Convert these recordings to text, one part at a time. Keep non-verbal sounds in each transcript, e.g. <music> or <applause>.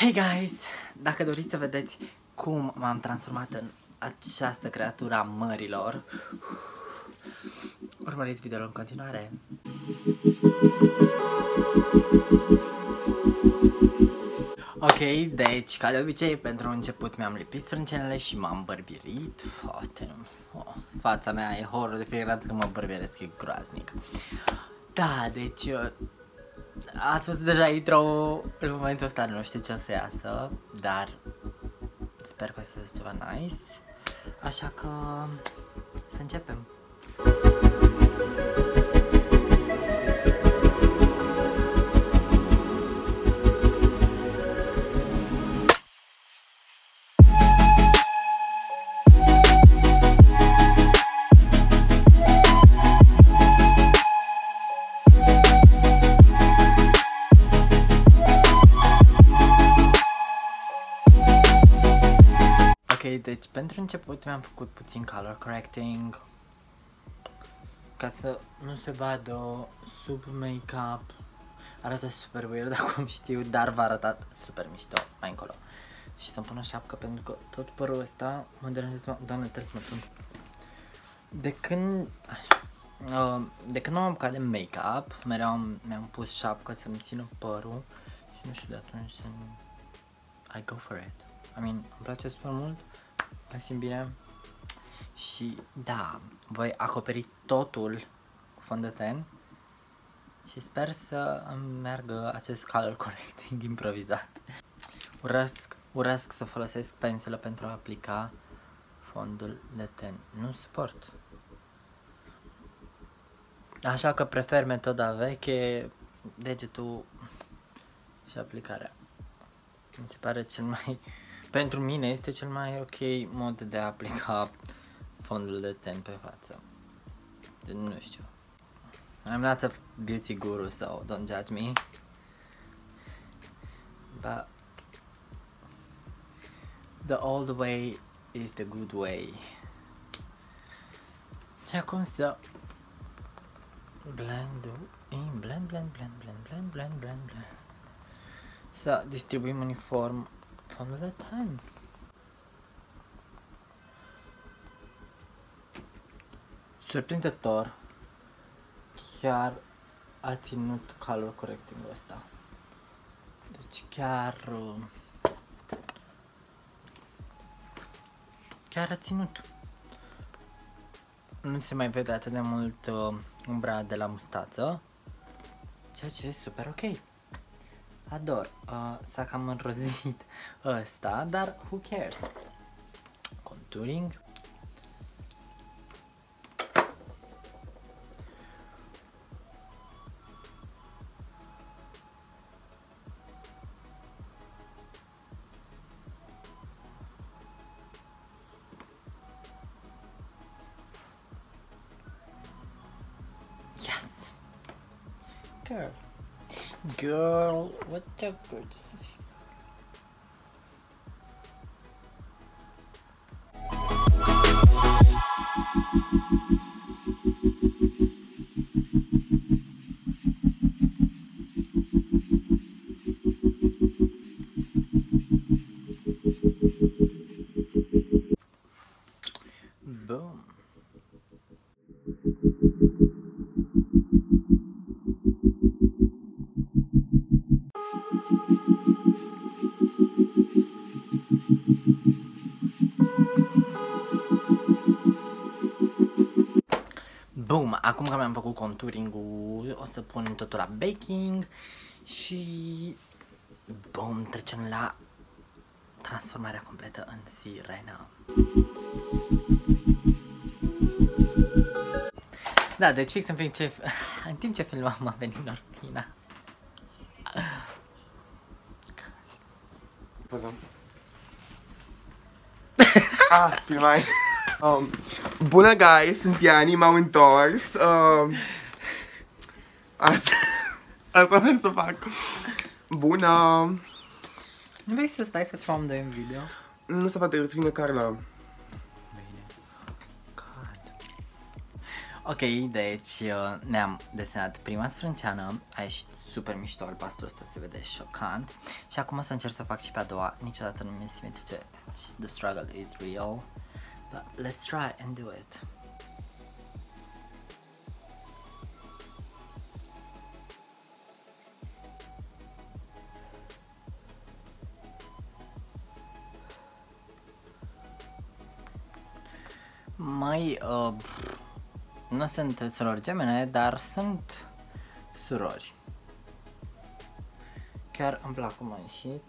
Hey guys! Dacă doriți să vedeți cum m-am transformat în această creatură a mărilor, urmăriți videoul în continuare. Ok, deci, ca de obicei, pentru început mi-am lipit sprâncenele și m-am bărbirit. Oh, oh, fața mea e horror de fiecare dată când mă bărbieresc, e groaznic. Da, deci, uh, ați văzut deja intro în momentul ăsta, nu știu ce o să iasă, dar sper că o să iasă ceva nice. Așa că să începem. Deci pentru început mi-am făcut puțin color correcting ca să nu se vadă sub make-up. Arată super weird <laughs> acum știu, dar va arăta super mișto mai încolo. Și să-mi pun o șapcă pentru că tot părul ăsta mă deranjează, doamne, trebuie să mă pun. De când, uh, de când m-am apucat de make-up, mereu am, mi-am pus șapcă să-mi țină părul și nu știu de atunci să I go for it. I mean, îmi place super mult, mă simt bine și da, voi acoperi totul cu fond de ten și sper să îmi meargă acest color <laughs> correcting improvizat. Urăsc, urăsc să folosesc pensulă pentru a aplica fondul de ten. Nu suport. Așa că prefer metoda veche, degetul și aplicarea. Mi se pare cel mai pentru mine este cel mai ok mod de a aplica fondul de ten pe față. De, nu știu. I'm not a beauty guru, so don't judge me. But the old way is the good way. Și acum să blend in blend, blend, blend, blend, blend, blend, blend, blend. Să distribuim uniform fondul de ten. Surprinzător, chiar a ținut color correcting-ul ăsta. Deci chiar... uh, Chiar a ținut. Nu se mai vede atât de mult uh, umbra de la mustață, ceea ce e super ok. Ador. Uh, s-a cam înrozit <laughs> ăsta, dar who cares? Contouring. Yes. Girl. Girl, what a gorgeous. Boom! Acum că mi-am făcut contouring-ul, o să pun totul la baking și... Boom! Trecem la transformarea completă în sirenă. Da, deci fix în timp ce, în timp ce filmam a venit Norpina. Pardon. <laughs> ah, filmai. Um, bună, guys, sunt Iani, m-am întors. Um, asta, asta vreau să fac. Bună. Nu vrei să stai să facem amândoi în video? Nu se poate, îți vine Carla. Ok, deci uh, ne-am desenat prima sprânceană, a ieșit super mișto, albastrul ăsta se vede șocant. Și acum o să încerc să fac și pe a doua, niciodată nu mi-e simetrice, deci the struggle is real, but let's try and do it. Mai, uh, nu sunt surori gemene, dar sunt surori. Chiar îmi plac cum a ieșit.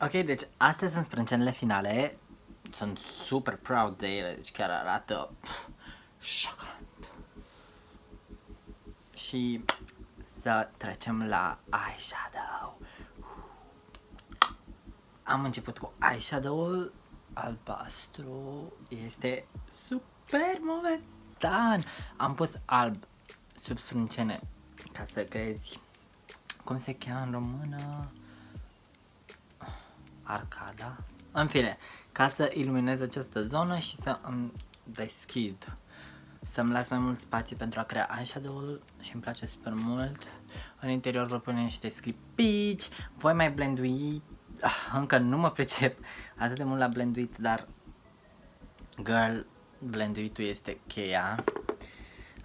Ok, deci astea sunt sprâncenele finale. Sunt super proud de ele, deci chiar arată șocant. Și să trecem la eyeshadow. Am început cu eyeshadow-ul albastru. Este super momentan. Am pus alb sub sprâncene ca să crezi cum se cheamă în română arcada. În fine, ca să iluminez această zonă și să îmi deschid să-mi las mai mult spațiu pentru a crea eyeshadow-ul și îmi place super mult. În interior vă pune niște sclipici, voi mai blendui, ah, <laughs> încă nu mă pricep atât de mult la blenduit, dar girl, blenduitul este cheia.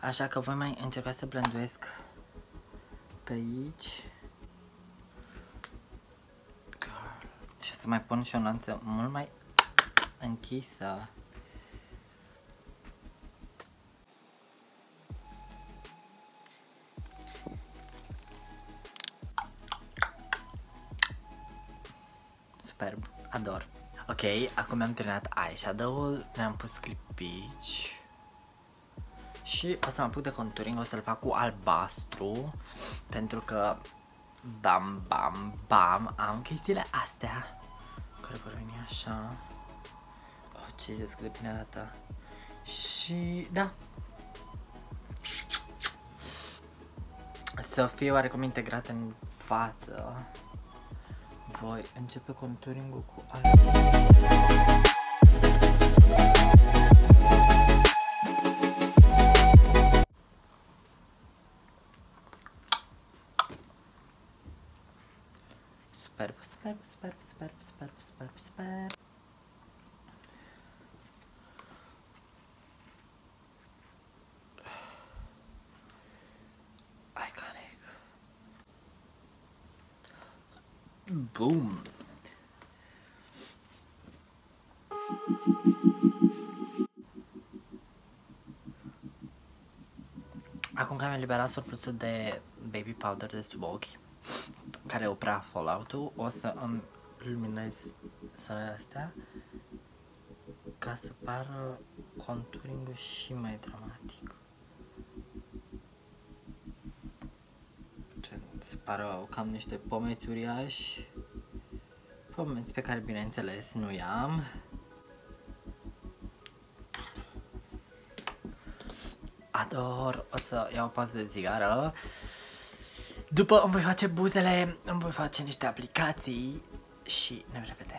Așa că voi mai încerca să blenduiesc pe aici. Girl. Și o să mai pun și o nuanță mult mai închisă. Superb, ador. Ok, acum am terminat eyeshadow-ul, mi-am pus clipici și o să mă apuc de conturing, o să-l fac cu albastru pentru că bam, bam, bam, am chestiile astea care vor veni așa. Oh, ce cât de bine arată. Și da. Să fie oarecum integrat în față voi începe conturing-ul cu alb. Superb, superb, superb, superb, superb, superb, superb. Boom. Acum că am eliberat surplusul de baby powder de sub ochi, care oprea fallout-ul, o să îmi luminez sălele astea ca să pară conturing și mai dramatic. se pară cam niște pomeți uriași. Pomeți pe care, bineînțeles, nu i-am. Ador, o să iau o pauză de țigară. După îmi voi face buzele, îmi voi face niște aplicații și ne revedem.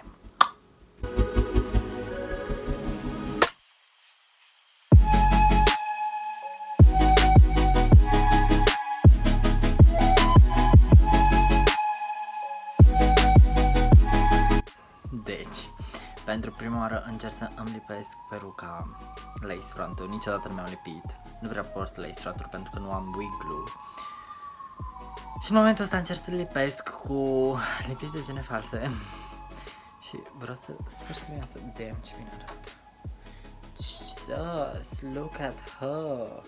Prima oară încerc să îmi lipesc peruca lace front-ul. Niciodată nu mi-am lipit. Nu vreau port lace front pentru că nu am wig glue. Și în momentul ăsta încerc să lipesc cu lipici de gene false. <laughs> Și vreau să, sper să mi iasă. Damn, ce bine arată. Jesus, look at her.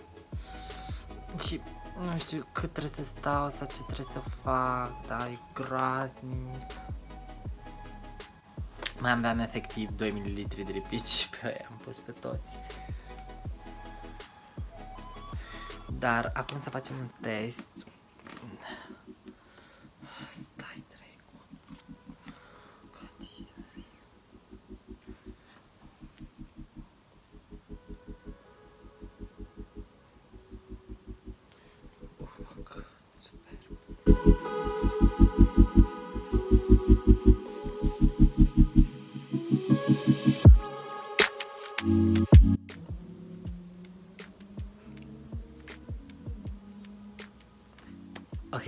Și nu știu cât trebuie să stau sau ce trebuie să fac, da, e groaznic. Mai aveam efectiv 2 ml de lipici <laughs> pe aia, am pus pe toți. Dar acum să facem un test. Stai trecu. Oh, fuck. Super.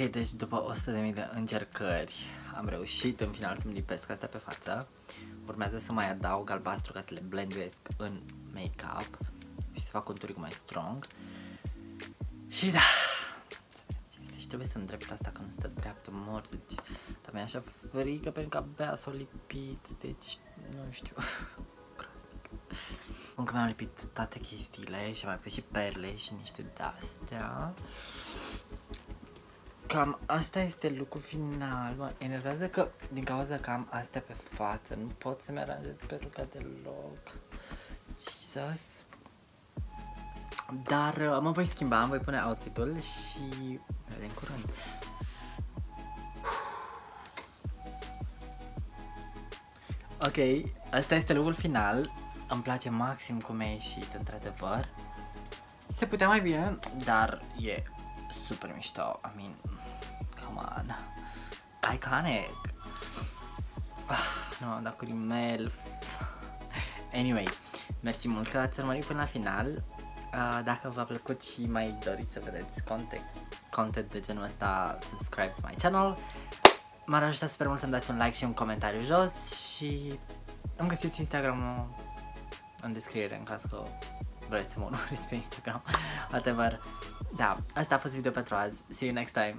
Ok, deci după 100.000 de încercări am reușit în final să-mi lipesc asta pe față. Urmează să mai adaug albastru ca să le blenduiesc în make-up și să fac conturii mai strong. Și da, și trebuie să îndrept asta că nu stă dreaptă mor, deci dar mi-e așa frică pentru că abia s-o lipit, deci nu știu. <laughs> Încă mi-am lipit toate chestiile și am mai pus și perle și niște de-astea. Cam asta este lucrul final. Mă enervează că din cauza că am astea pe față nu pot să-mi aranjez peruca deloc. Jesus. Dar uh, mă voi schimba, îmi voi pune outfit-ul și ne vedem curând. Ok, asta este lucrul final. Îmi place maxim cum a ieșit, într-adevăr. Se putea mai bine, dar e super mișto. I mean, come on. Iconic. Ah, nu, dar cu rimel. Anyway, mersi mult că ați urmărit până la final. Uh, dacă v-a plăcut și mai doriți să vedeți content, content de genul ăsta, subscribe to my channel. M-ar ajuta super mult să-mi dați un like și un comentariu jos și îmi găsiți Instagram-ul în descriere în caz că vreți să mă urmăriți pe Instagram. <laughs> Whatever. Da, asta a fost video pentru azi. See you next time.